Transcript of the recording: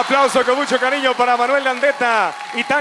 Aplauso con mucho cariño para Manuel Landeta y Tania.